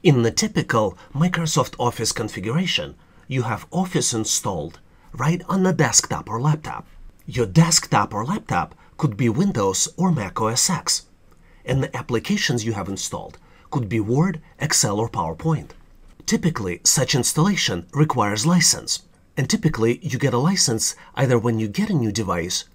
In the typical Microsoft Office configuration, you have Office installed right on the desktop or laptop. Your desktop or laptop could be Windows or Mac OS X, and the applications you have installed could be Word, Excel, or PowerPoint. Typically, such installation requires license, and typically you get a license either when you get a new device,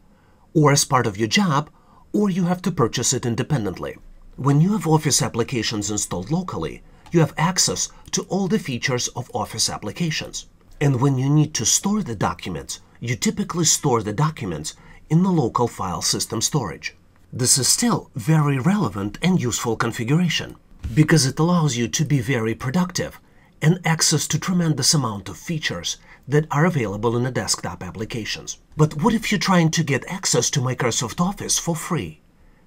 or as part of your job, or you have to purchase it independently. When you have Office applications installed locally, you have access to all the features of Office applications. And when you need to store the documents, you typically store the documents in the local file system storage. This is still very relevant and useful configuration because it allows you to be very productive and access to tremendous amount of features that are available in the desktop applications. But what if you're trying to get access to Microsoft Office for free?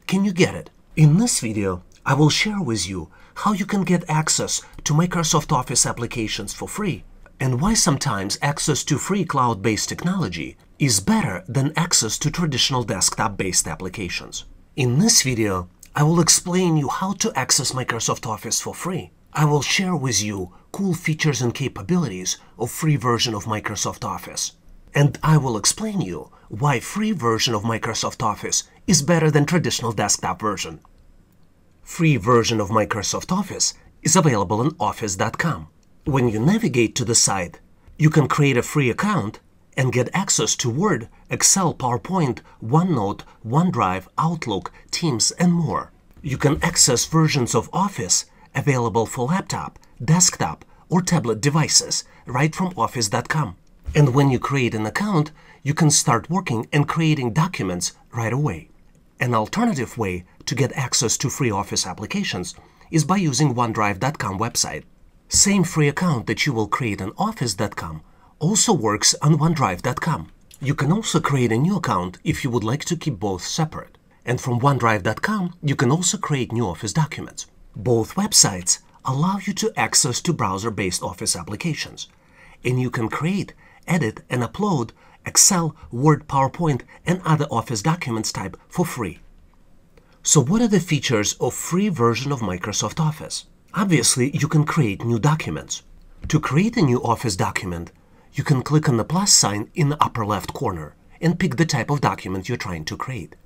Can you get it? In this video, I will share with you how you can get access to Microsoft Office applications for free and why sometimes access to free cloud-based technology is better than access to traditional desktop-based applications. In this video, I will explain you how to access Microsoft Office for free. I will share with you cool features and capabilities of free version of Microsoft Office. And I will explain you why free version of Microsoft Office is better than traditional desktop version. Free version of Microsoft Office is available on office.com. When you navigate to the site, you can create a free account and get access to Word, Excel, PowerPoint, OneNote, OneDrive, Outlook, Teams, and more. You can access versions of Office available for laptop, desktop, or tablet devices right from office.com. And when you create an account, you can start working and creating documents right away. An alternative way to get access to free Office applications is by using OneDrive.com website. Same free account that you will create on Office.com also works on OneDrive.com. You can also create a new account if you would like to keep both separate. And from OneDrive.com, you can also create new Office documents. Both websites allow you to access to browser-based Office applications. And you can create, edit, and upload Excel, Word, PowerPoint, and other Office documents type for free. So what are the features of free version of Microsoft Office? Obviously, you can create new documents. To create a new Office document, you can click on the plus sign in the upper left corner and pick the type of document you're trying to create.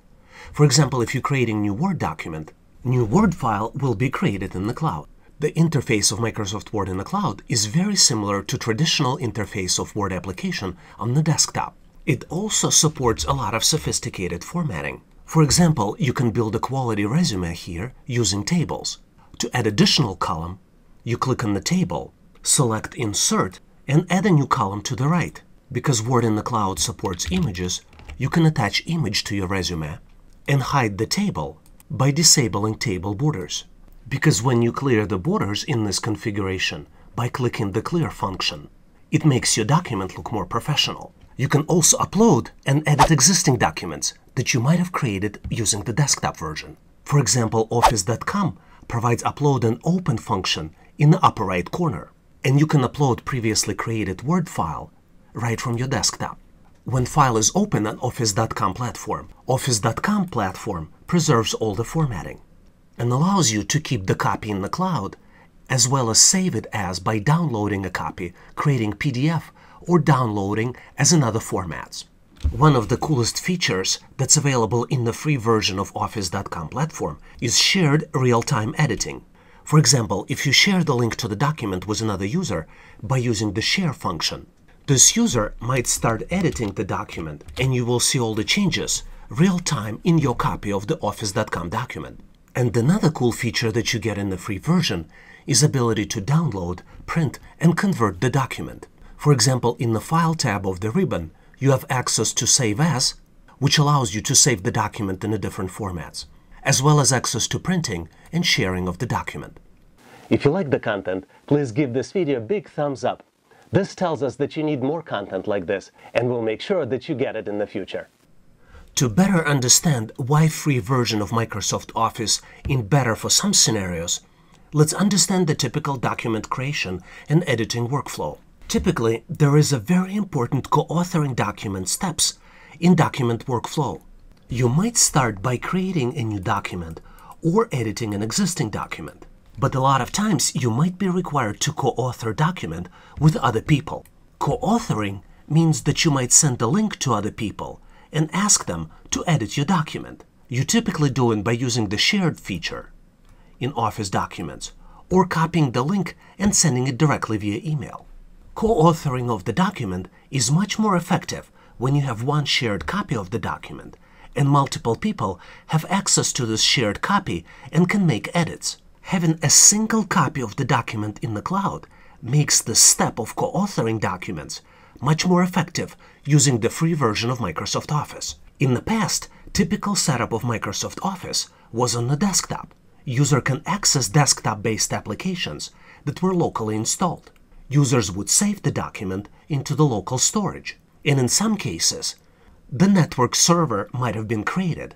For example, if you're creating new Word document, new Word file will be created in the cloud. The interface of Microsoft Word in the cloud is very similar to traditional interface of Word application on the desktop. It also supports a lot of sophisticated formatting. For example, you can build a quality resume here using tables. To add additional column, you click on the table, select Insert, and add a new column to the right. Because Word in the Cloud supports images, you can attach image to your resume and hide the table by disabling table borders because when you clear the borders in this configuration by clicking the clear function, it makes your document look more professional. You can also upload and edit existing documents that you might have created using the desktop version. For example, Office.com provides upload and open function in the upper right corner, and you can upload previously created Word file right from your desktop. When file is open on Office.com platform, Office.com platform preserves all the formatting and allows you to keep the copy in the cloud, as well as save it as by downloading a copy, creating PDF, or downloading as in other formats. One of the coolest features that's available in the free version of Office.com platform is shared real-time editing. For example, if you share the link to the document with another user by using the share function, this user might start editing the document and you will see all the changes real-time in your copy of the Office.com document. And another cool feature that you get in the free version is ability to download, print, and convert the document. For example, in the File tab of the ribbon, you have access to Save As, which allows you to save the document in a different formats, as well as access to printing and sharing of the document. If you like the content, please give this video a big thumbs up. This tells us that you need more content like this, and we'll make sure that you get it in the future. To better understand why free version of Microsoft Office is better for some scenarios, let's understand the typical document creation and editing workflow. Typically, there is a very important co-authoring document steps in document workflow. You might start by creating a new document or editing an existing document. But a lot of times you might be required to co-author document with other people. Co-authoring means that you might send a link to other people and ask them to edit your document. You typically do it by using the shared feature in Office documents or copying the link and sending it directly via email. Co-authoring of the document is much more effective when you have one shared copy of the document and multiple people have access to this shared copy and can make edits. Having a single copy of the document in the cloud makes the step of co-authoring documents much more effective using the free version of Microsoft Office. In the past, typical setup of Microsoft Office was on the desktop. User can access desktop-based applications that were locally installed. Users would save the document into the local storage. And in some cases, the network server might have been created,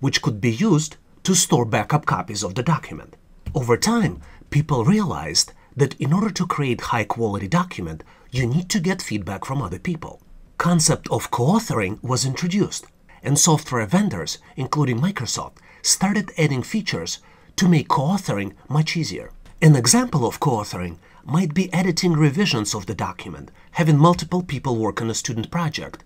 which could be used to store backup copies of the document. Over time, people realized that in order to create high-quality document, you need to get feedback from other people. Concept of co-authoring was introduced, and software vendors, including Microsoft, started adding features to make co-authoring much easier. An example of co-authoring might be editing revisions of the document, having multiple people work on a student project,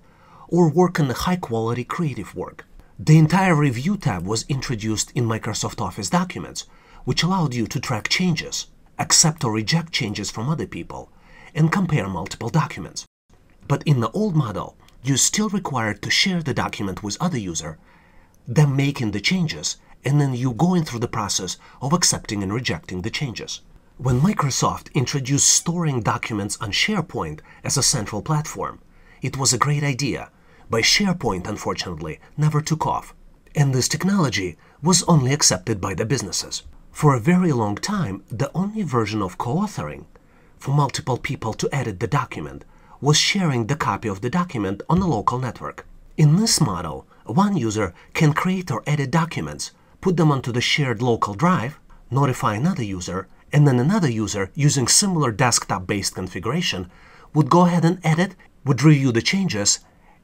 or work on a high-quality creative work. The entire Review tab was introduced in Microsoft Office documents, which allowed you to track changes, accept or reject changes from other people, and compare multiple documents. But in the old model, you still required to share the document with other user, them making the changes, and then you going through the process of accepting and rejecting the changes. When Microsoft introduced storing documents on SharePoint as a central platform, it was a great idea, but SharePoint, unfortunately, never took off. And this technology was only accepted by the businesses. For a very long time, the only version of co-authoring for multiple people to edit the document was sharing the copy of the document on a local network. In this model, one user can create or edit documents, put them onto the shared local drive, notify another user, and then another user using similar desktop-based configuration would go ahead and edit, would review the changes,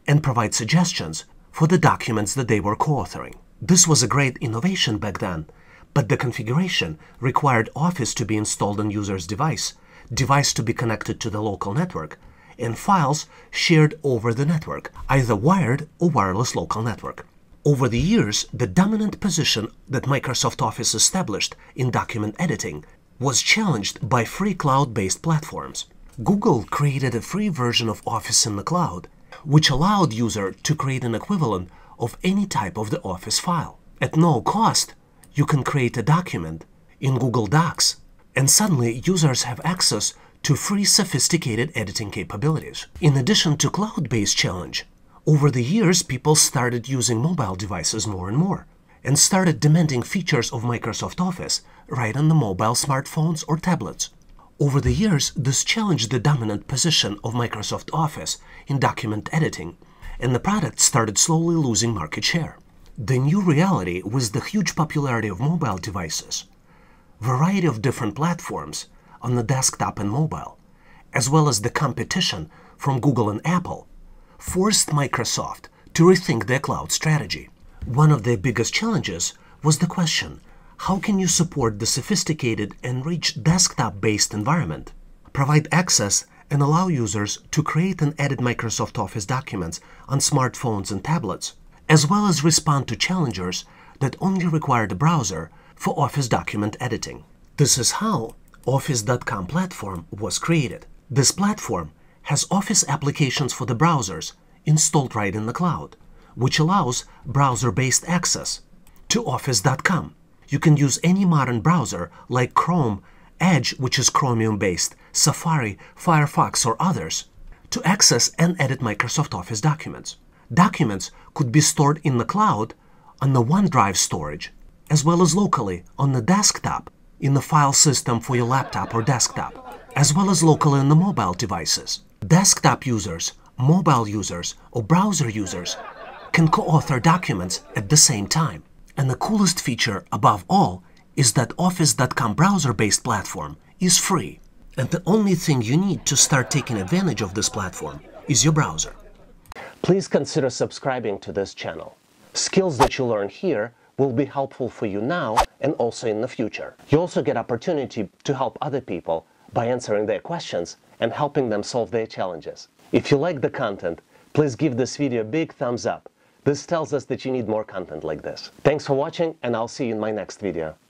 and provide suggestions for the documents that they were co-authoring. This was a great innovation back then, but the configuration required Office to be installed on user's device, device to be connected to the local network, and files shared over the network, either wired or wireless local network. Over the years, the dominant position that Microsoft Office established in document editing was challenged by free cloud-based platforms. Google created a free version of Office in the cloud, which allowed user to create an equivalent of any type of the Office file. At no cost, you can create a document in Google Docs, and suddenly users have access to free sophisticated editing capabilities. In addition to cloud-based challenge, over the years people started using mobile devices more and more and started demanding features of Microsoft Office right on the mobile smartphones or tablets. Over the years, this challenged the dominant position of Microsoft Office in document editing, and the product started slowly losing market share. The new reality was the huge popularity of mobile devices, variety of different platforms on the desktop and mobile, as well as the competition from Google and Apple, forced Microsoft to rethink their cloud strategy. One of their biggest challenges was the question, how can you support the sophisticated and rich desktop-based environment, provide access and allow users to create and edit Microsoft Office documents on smartphones and tablets, as well as respond to challengers that only required a browser for Office document editing. This is how Office.com platform was created. This platform has Office applications for the browsers installed right in the cloud, which allows browser-based access to Office.com. You can use any modern browser like Chrome, Edge, which is Chromium-based, Safari, Firefox, or others to access and edit Microsoft Office documents. Documents could be stored in the cloud on the OneDrive storage, as well as locally on the desktop in the file system for your laptop or desktop, as well as locally on the mobile devices. Desktop users, mobile users, or browser users can co-author documents at the same time. And the coolest feature above all is that Office.com browser-based platform is free. And the only thing you need to start taking advantage of this platform is your browser. Please consider subscribing to this channel. Skills that you learn here will be helpful for you now and also in the future. You also get opportunity to help other people by answering their questions and helping them solve their challenges. If you like the content, please give this video a big thumbs up. This tells us that you need more content like this. Thanks for watching and I'll see you in my next video.